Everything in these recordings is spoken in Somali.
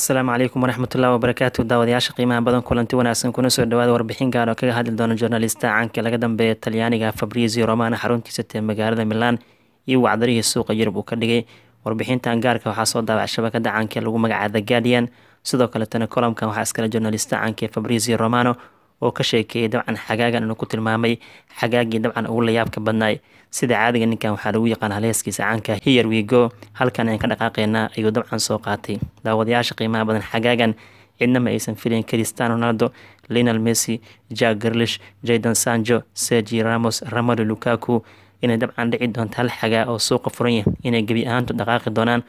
asalaamu calaykum waraxmatullahi wabarakaatu daawadayaasha qiimaha badan kulanti wanaagsan kuna soo dhawaada warbixin gaar oo kaga hadli doona journalista caanka laga dambeeya talyaaniga fabrizio romana xaruntiisa tee magaalada milan iyo wacdarihii suuqa yurub uu ka dhigay. Warbixintan gaarka waxaa soo daawacay shabakada caanka lagu magacaaba the guardian. Sidoo kaletana colomkan waxaa iskale journalista caanka fabrizio romano oo ka sheekeeyay dabcan xagaagan inuu ku tilmaamay xagaagii dabcan ugu layaabka badnaay. Sida caadiga ninkan waxaa lagu yaqaan halheeskiisa caanka here we go. Halkan aan ka dhaqaaqeynaa ayuu dabcan soo qaatay. Daawadayaasha qiimaha badan xagaagan cidna ma aysan filayn cristiano ronaldo linal messi jack garlish jaydan sanjo sergi ramos ramado lukaku. Inay dabcan dhici doonto hal xagaa oo suuqa furan yah inay gebi ahaantu dhaqaaqi doonaan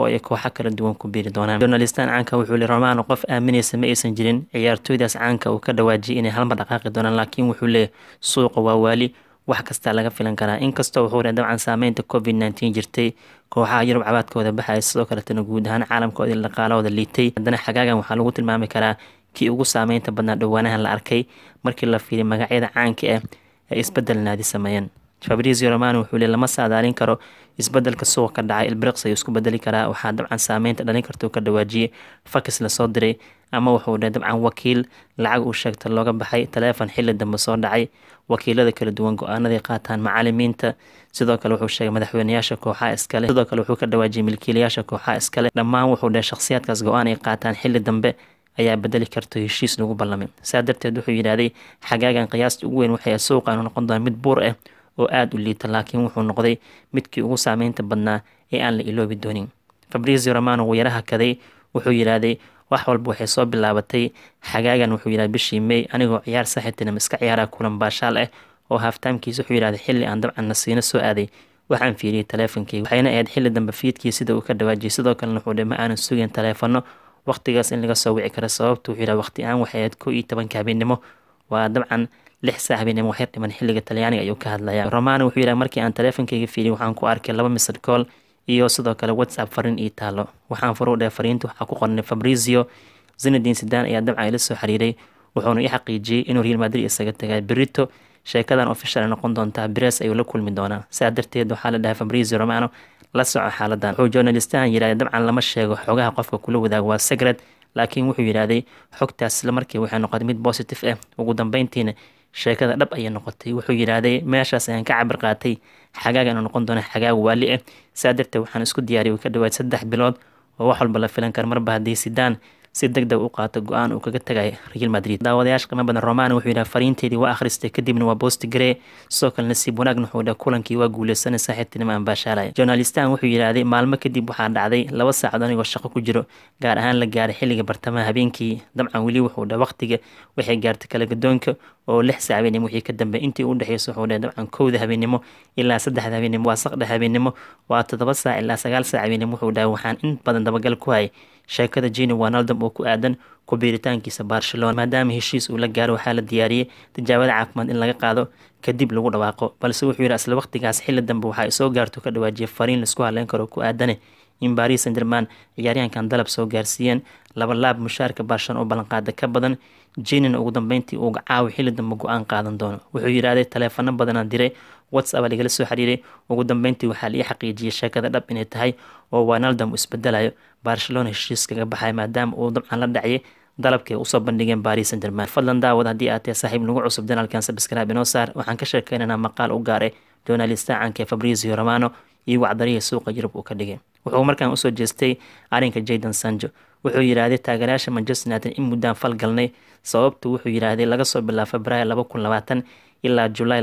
oo ay kooxo kala duwan ku biiri doonaan. Journalistan caanka wuxuu li romano qof aaminaysa ma aysan jirin. Ciyaartooydaas caanka uu ka dhawaajiyay inay halmar dhaqaaqi doonaan laakiin wuxuu leeyahy suuqa waa waali. Wax kastaa laga filan karaa. Inkastoo wuxuu le dabcan saameynta covid nneteen jirtay kooxaha yurub cabaadkooda baxaya sidoo kaletana guud ahaan caalamkooda dhaqaalahooda liitay. Haddana xagaagan waxaa lagu tilmaami karaa kii ugu saameynta badnaa dhowaanahan la arkay markii la fiiriy magacyada caanka ah ee isbeddel naadi sameeyeen fabrizio romano wuxuu lama saadaalin karo. Isbedelka suuqa ka dhacay ilbriqs ayuu isku bedeli karaa. Waxaa dabcan saameynta dhalin karta uu ka dhawaajiyey fakis la soo diray ama wuxuu dhe dabcan wakiil. Lacag uu sheegta looga baxay. Taleefon xili dambe soo dhacay. Wakiilada kala duwan go'aanaday qaataan macalimiinta. Sidoo kale wuxuu sheegay madaxweyneyaasha kooxaha iskale. Sidoo kale wuxuu ka dhawaajiyay milkiilayaasha kooxaha iskale. Dhammaan wuxuu dhe shakhsiyaadkaas go'aan ay qaataan xili dambe ayaa bedeli karta heshiis lagu ballamay saa darteed wuxuu yidhaahday xagaagan qiyaasta ugu weyn waxay suuqaanu noqon doona mid buur ah oo aada u liita laakiin wuxuu noqday midkii ugu saameynta badnaa ee aan la iloobi doonin. Fabrizio romano wuu yaraha kaday wuxuu yidhaahday wax walba waxay soo bilaabatay. Xagaagan wuxuu yidhahday bishii may anigoo ciyaar saaxiibtinima iska ciyaara kulan baashaal ah oo haftaamkiisa wuxuu yidhahday xilli aan dabcan nasiino soo aaday. Waxaan fiiriyey taleefonkeyga waxayna ahayd xilli dambe fiidkii sida uu ka dhawaajiyay sidoo kalena wuxuu dhe ma aanan sugayn taleefono waqtigaas in laga soo wici karo sababta wuxuu yidhahday waqti aan waxay ahayd kow iyo tobanka habeenimo waa dabcan lix saac habeenimo waxyar dhiman xilliga talyaaniga ayuu ka hadlaya romano wuxuu yidhaha markii aan taleefonkeyga fiiriyay waxaan ku arkay laba misad kool iyo sidoo kale whatsapp fariin ii taalo waxaan furuu dheh fariinta waxaa ku qornay fabrizio zinadin sidan ayaa dabcan ila soo xiriiray wuxuuna ii xaqiijiyey inuu real madrid isaga tagay berito sheekadan official noqon doontaa bres ayuu la kulmi doonaa saa darteed waxaa la dhahay fabrizio romano la soco xaaladan wuxuu journalistahan yidhahday dabcan lama sheego xogaha qofka kula wadaago waa secret laakiin wuxuu yidhaahday xogtaas isla markii waxay noqotay mid positive ah ugu dambeyntiina sheekada dhab ayay noqotay. Wuxuu yidhaahday meeshaas ayaan ka cabir qaatay. Xagaaga inuu noqon doono xagaag waali ah saa darteed waxaan isku diyaariyay ka dhawaad saddex bilood oo wax walba la filan kara marba haddii sidaan si deg deg u qaato go'aan uu kaga tagay real madrid. Daawadayaasha qiimo badan romano wuxuu yidhaha fariinteedii waa akhristay kadibna waa boosti garee sidoo kale nasiib wanaagna wuxuu dhaha kulankii waa guuleysanay saaxiibtinima aan baashaalaya journalistan wuxuu yidhaahday maalmo kadib waxaa dhacday laba saacad anigoo shaqo ku jiro gaar ahaan la gaaray xilliga bartamaha habeenkii. Dabcan weli wuxuu dhaha waqtiga waxay gaartay kala gadoonka oo lix saac habeenimo wixii ka dambe intii u dhexeysa wuxuu dhahay dabcan kowda habeenimo ilaa saddexda habeenimo waa saqdha habeenimo waa toddoba saac ilaa sagaal saac habeenimo wuxuu dhahay waxaan in badan dabagal ku hayay sheekada jini wanaldam oo ku aadan ku biiritaankiisa barcelona maadaama heshiis uu la gaaro waxaa la diyaariyey tijaabada caafimaad in laga qaado kadib lagu dhawaaqo balse wuxuu yidhi isla waqtigaas xilli dambe waxaa isoo gaarto ka dhawaajiyay fariin la isku hadleyn karo ku aadane in baris san german ciyaaryahankan dalab soo gaarsiiyeen. Laba laab mushaarka barcelona oo ballanqaada ka badan jinina ugu dambeyntii uu caawi xilli dambe go'aan qaadan doono. Wuxuu yidhaahday taleefano badanaa diray dambeyntii waxaa la ii xaqiijiyay sheekada dhab inay tahay oo wanaldam uu isbedelayo barcelona heshiis kaga baxay maadaama uu dabcan la dhaciyay dalabkay usoo bandhigeen baris san german fadlan daawad haddii aad tahay saaxiib nagu cusub janaalkan sabscribe inoo saar waxaan ka sheekeynaynaa maqaal u gaaray journalista caanka fabrizio romano iyo wacdarihii suuqa yurub uu ka dhigay wuxuu markaan usoo jeestay arrinka jaydan sanjo wuxuu yidhaahday taageerayaasha manchester united in muddaan fal galnay sababtu wuxuu yidhaahday laga soo bilaabo februaar laba kun labaatan ilaa julaay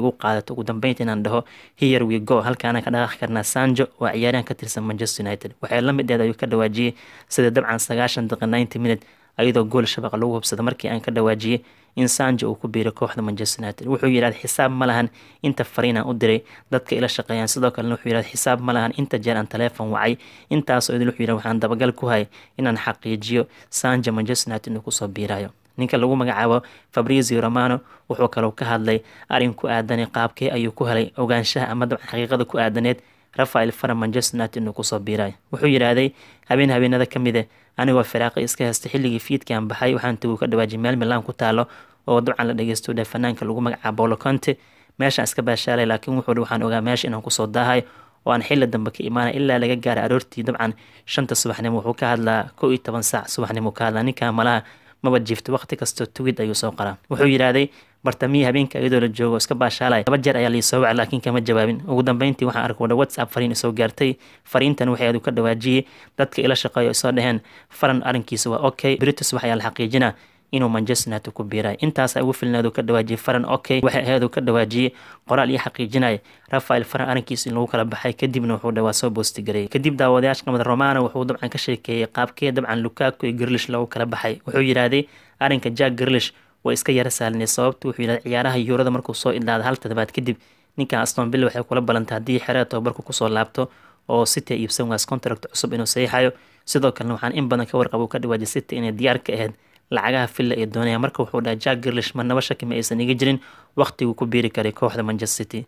igu qaadato. Ugu dambeynta inaan dhaho here we go halkaana ka dhaqaaqi karnaa sanjo waa ciyaaryahan ka tirsan manchester united. Waxay la mid ayuu ka dhawaajiyey sida dabcan sagaashan daqiiqa ninety minute ayadoo gool shabaqa lagu hubsada markii aan ka dhawaajiyey in sanjo uu ku biiray kooxda manchester united. Wuxuu yidhahday xisaab ma lahan inta fariinaan u diray dadka ila shaqeeyaan. Sidoo kalena wuxuu yidhahday xisaab ma lahan inta jeer aan taleefon wacay. Intaasoo idil wuxuu yidhahday waxaan dabagal ku hayay inaan xaqiijiyo sanjo manchester united inuu ku soo biirayo ninka lagu magacaabo fabrizio romano wuxuu kaloo ka hadlay arrin ku aadanay qaabkee ayuu ku helay ogaanshaha ama dabcan xaqiiqada ku aadaneed rafael fara manchester united inuu ku soo biirayo wuxuu yidhaahday habeen habeenada ka mid eh anigoo firaaqi iska heystay xilligii fiidkaan baxay waxaan tagu ka dhawaajiyay meel milaan ku taalo oo dabcan la dhageysto dhe fanaanka lagu magacaabo bolo conte. Meeshaan iska baashaalay laakiin wuxuu waxaan ogaa meesha inaan ku soo daahay oo aan xilli dambe ka imaanay ilaa laga gaaray aroortii dabcan shanta subaxnimo. Wuxuu ka hadlaa kow iyo toban saac subaxnimo ka hadlaa ninkaa malaha ayuu soo qoraa wuxuu yidhaahday bartamihii habeenka iyadoo la joogo iska baashaalaya laba jeer ayaa liisoo wacay laakiin kama jawaabin ugu dambeyntii waxaan arkay wadha whatsapp fariin isoo gaartay fariintan waxay adu ka dhawaajiyey dadka ila shaqeeyo isoo dheheen faran arrinkiisa waa okay britus wax ayaa la xaqiijinaa inuu manchester united ku biiray. Intaasa ugu filnaadu ka dhawaajiyey faran okay waxay ahayd uu ka dhawaajiyey qoraal iyo xaqiijinaya rafael faran arrinkiisa in lagu kala baxay kadibna wuxuu dhawaa soo boostigareeyay kadib daawadayaasha qamada romano wuxuu dabcan ka sheekeeyey qaabkee dabcan lukaku iyo girlish lagu kala baxay. Wuxuu yidhaahday arrinka jack girlish way iska yara saalinay sababtu wuxuu yidhahday ciyaaraha yuurada markuu soo idlaada hal toddobaad kadib ninkan aston villa waxay kula balantay haddii xerada tobabarku ku soo laabto oo city iibsan. Waas contract cusub inuu saxiixayo. Sidoo kalena waxaan in badan ka warqabo ka dhawaajay city inay diyaar ka ahayd lacagaha villa ee doonaya marka wuxuu dhahay jack girlish marnaba shaki ma aysan iga jirin waqtiguu ku biiri karay kooxda manchester city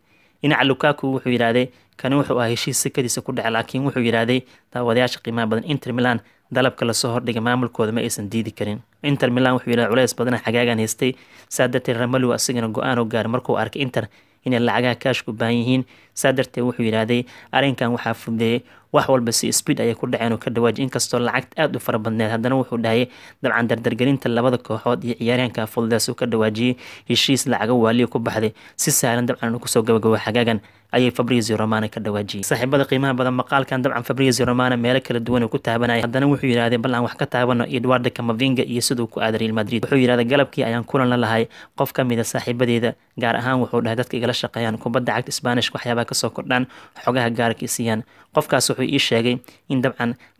dhinaca lukaku wuxuu yidhaahday kani wuxuu ahaa heshiis sikadiisa ku dhacay laakiin wuxuu yidhaahday daawadayaasha qiimaha badan inter milan dalabka lasoo hordhigay maamulkooda ma aysan diidi karin inter milan wuxuu yidhaha culeys badana xagaagan haystay saa darteed ramalow asigana go-aan u gaaray markuu arkay inter inay lacagaha kaashka u baahan yihiin saa darteed wuxuu yidhaahday arrinkan waxaa fudeeyey wax walba si speed ayay ku dhaceen oo ka dhawaaji inkastoo lacagta aada u fara badneed haddana wuxuu dhahayay dabcan dardargelinta labada kooxood iyo ciyaaryahanka fududaas uu ka dhawaajiyey heshiis lacaga waaliya ku baxday. Si sahlan dabcan ku soo gabagabo xagaagan ayay fabrizio romana ka dhawaajiyey. Saaxiibada qiimaha badan maqaalkan dabcan fabrizio romana meelo kala duwan uu ku taabanaya haddana wuxuu yidhahday bal aan wax ka taabano eduardo camavinga iyo siduu ku aaday real madrid. Wuxuu yidhahday galabkii ayaan kulan la lahay qof ka mida saaxiibadeeda gaar ahaan wuxuu dhahay dadka igala shaqeeyaan. Kubadda cagta sbaanishka waxyaabaa ka soo kordhaan xogaha gaarka siiyaan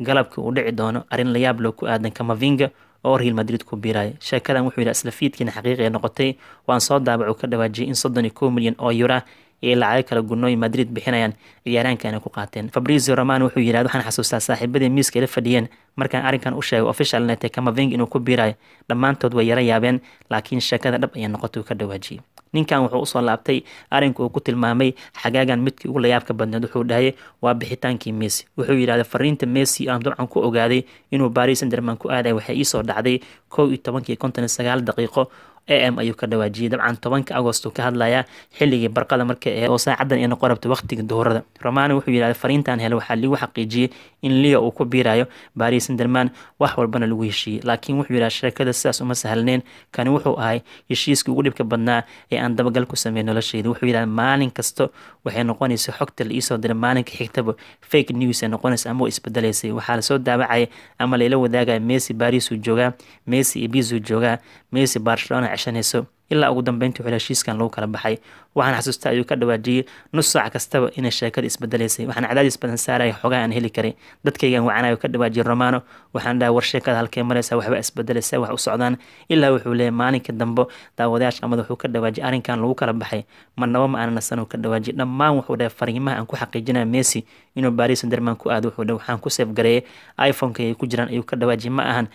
galabka uu dhici doono arrin layaab loo ku aadan camavinga oo real madrid ku biiraya sheekadan wuxuu yidhi isla fiidkiina xaqiiqi ee noqotay waan soo daabacuu ka dhawaajiyay in soddon iyo kow milyan oo yura iyo lacago kala gunooyin madrid bixinayaan ciyaaraankan ay ku qaateen fabrizio romano wuxuu yidhahda waxaan xasuustaa saaxiibadii miiska ila fadhiyeen markaan arrinkan u sheegay official nete camaving inuu ku biirayo dhammaantood way yara yaabeen laakiin sheekada dhab ayaa noqotay ka dhawaajiyey ninkan wuxuu usoo laabtay arrinka uu ku tilmaamay xagaagan midkii ugu layaabka badneed wuxuu dhahayay waa bixitaankii messi wuxuu yidhahday fariinta messi aan dabcan ku ogaaday inuu baris sanderman ku aaday waxay iisoo dhacday kow iyo tobankii konton iyo sagaal daqiiqo a m ayuu ka dhawaajiyey dabcan tobanka agost ka hadlayaa xilligii barqada markay ahayd oo saacadan ay noqon waqtiga duhurada romano wuxuu yidhahday fariintan hele waxaa ligu xaqiijiyey in leo uu ku biirayo baris sanderman wax walbana lagu heshiiyey laakiin wuxuu yidhahda sheekada sidaas uma sahlneen kani wuxuu ahay heshiiskii ugu dhibka badnaa ee aan dabagal ku sameey nolosheyda wuxuu yidhahda maalin kasta waxay noqonaysa xogta la iisoo diray maalinka xigtaba fake news ay noqonaysa ama isbedelaysay waxaa lasoo daawacaya ama layla wadaagaya messi baris uu joogaa messi iyo bis uu joogaa messi barcelona ceshanayso ilaa ugu dambeyntii wuxuu heshiiskan lagu kala baxay. Waxaan xasuustaa ayuu ka dhawaajiyey nus saac kastaba inay sheekada isbedelaysay waxaan cadaadis badan saaraya xogaha aan heli karay. Dadkaygan wacanayo ka dhawaajiyey romano. Waxaan dhahay war sheekada halkee maraysa waxba isbedelaysa wax u socdaan. Ilaa wuxuu leeyahy maalinka dambe daawadayaasha qamada wuxuu ka dhawaajiyay arrinkan lagu kala baxay. Marnaba ma aanan nasan uu ka dhawaajiyay dhammaan wuxuu dhahay fariimaha aan ku xaqiijinaya messi inuu baris sanderman ku aado wuxuu dhahay waxaan ku seef gareeyay iphoneka ay ku jiraan ayuu ka dhawaajiyay ma ahan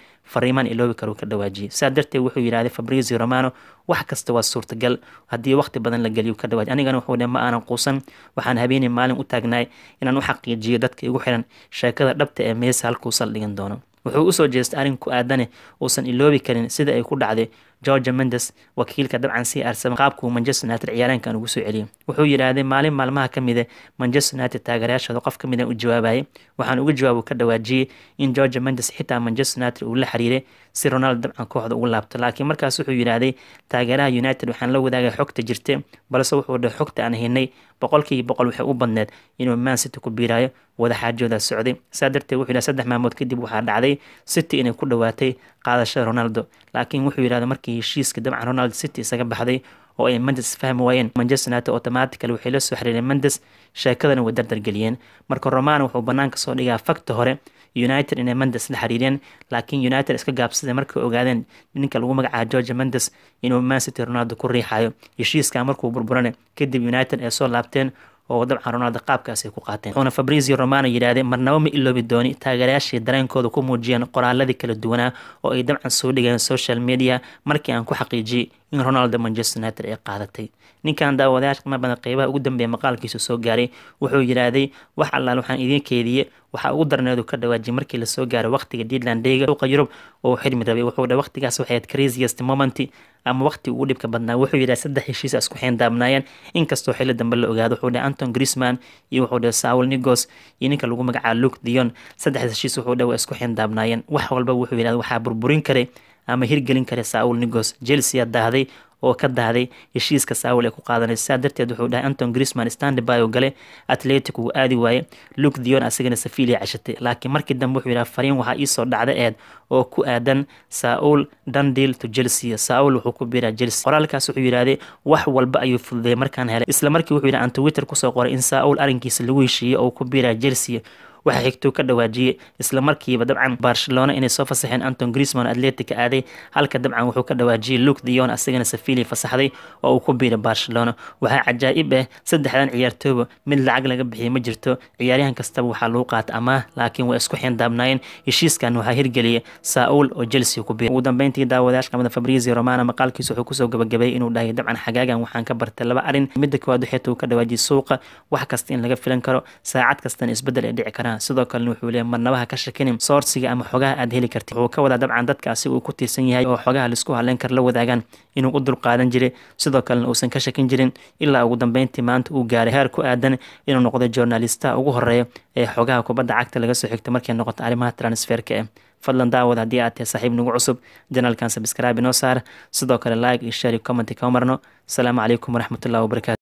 darteed wuxuu yidhahday fabrizio romano wax kasta waa suurtagal haddii waqti badan la geliyo ka dhawaajiyay anigana wuxuu dhahay ma aanan quusan waxaan habeenay maalin u taagnaay inaan u xaqiijiyo dadka igu xiran sheekada dhabta ee meesi halkuu saldhigan doono wuxuu usoo jeestay arrinku aadane uusan iloobi karin sida ay ku dhacday georgia mendes wakiilka dabcan sii arsama qaabkuu manchester united ciyaaraankan ugu soo celiyay. Wuxuu yidhaahday maalin maalmaha ka mide manchester united taageerayaashooda qof ka mid u jawaabayay waxaan uga jawaab ka dhawaajiyey in georgia mendes xitaa manchester united uu la xiriiray si ronaldo dabcan kooxda ugu laabto. Laakiin markaas wuxuu yidhaahday taageeraha united waxaan la wadaagay xogta jirte balse wuxuu dhahay xogta aan haynay boqolkiiba boqol waxay u badneed inuu man city ku biiraayo wadaxaajooda socday. Saa darteed wuxuu yidhaha saddex maalmood kadib waxaa dhacday city inay ku dhowaatay qaadashada ronaldo. Laakiin wuxuu yidhahda markii heshiiska dabcan ronaldo city isaga baxday oo ay mendes fahmi waayeen manchester united automatically waxay la soo xiriireen mendes sheekadana way dardargeliyeen marka romano wuxuu banaanka soo dhigaa fakta hore united inay mendes la xiriireen laakiin united iska gaabsaday markay ogaadeen ninka lagu magacaaba georgia mendes inuu mancity ronaldo ku riixayo heshiiskaa markuu burburane kadib united ay soo laabteen oo dabcan ronaldo qaabkaasay ku qaateen. Wuxuuna fabrizio romano yidhaahday marnaba ma iloobi dooni taageerayaashii dareenkooda ku muujiyeen qoraaladii kala duwanaa oo ay dabcan soo dhigeen social media markii aan ku xaqiijiyey in ronaldo manchester united ay qaadatay. Ninkan daawadayaasha qiimo badan qeybaha ugu dambeeya maqaalkiisu soo gaaray wuxuu yidhaahday wax allaal waxaan idiin keediyey waxaa ugu darneedu ka dhawaajiyay markii la soo gaaray waqtiga deadland dayga suuqa yurub oo xidhmi rabay wuxuu dhahay waqtigaas waxay ahayd craziest moment ama waqti ugu dhibka badnaa. Wuxuu yidhaha saddex heshiis isku xeen daabnaayeen. Inkastoo xilli dambe la ogaado wuxuu dhahay anton grisman iyo wuxuu dhahay saul nigos iyo ninka lagu magacaabo luke dion saddexda heshiis wuxuu dhahay waa isku xeen daabnaayeen. Wax walba wuxuu yidhahda waxaa burburin karay ama hirgelin karay saul nigos chelsea daahday oo ka dahday heshiiska saawil ee ku qaadanaysa saa darteed wuxuu dhahay anton grisman standby oo gale atletic uu aadi waaye luke dion asagana safilia cashatay laakiin markii dambe wuxuu yidhaha fariin waxaa iisoo dhacda eed oo ku aadan saul dandil to chelsea saul wuxuu ku biiraa chelsea qoraalkaas wuxuu yidhahdee wax walba ayuu fududeeyay markaan helay isla markii wuxuu yidhaha aan twitter kusoo qoray in saul arrinkiisa lagu heshiiyey oo ku biiraa chelsea وحيكتو كده واجي إسلام ركي بدمع برشلونة إن سوف سحين أنتون غريزمان أتلتيك آدي هل كده معه حك كده واجي لوك ديون أستجن سفيلي فصح دي وأوكبير برشلونة وها عجائب سد حدا عيارته من العقل جبهي مجرته عياريهن كستبو حلوقات أما لكن وأسكحين دابناين يشيس كانوا هير جلي ساول وجلسي كبير ودم بنتي دا وداش كمان فبريزي رومانا مقال كيسو حكوسو جب جبين وده دمع عن حاجة عن وحان كبر تلبا أرين مدك وادو حتو كده واجي سوق وح كستين لقى ساعات كستين إسبدل إدي عكران sidoo kalena wuxuu leeyahy marnabaha ka shakinin soorsiga ama xogaha aad heli kartid wuxuu ka wadaa dabcan dadkaasi uu ku tiirsan yahay oo xogaha laisku haleyn kara la wadaagaan inuu u dulqaadan jiray sidoo kalena uusan ka shakin jirin ilaa ugu dambeyntii maanta uu gaaray heer ku aadan inuu noqday journalistaha ugu horeeya ee xogaha kubadda cagta laga soo xigto markay noqoto arrimaha transferka eh fadlan daawad haddii aad tahay saaxiib nagu cusub janalkan sabscribe inoo saar sidoo kale like iyo share iyo comment kama marno asalaamu calaykum waraxmatullahi wabarakatu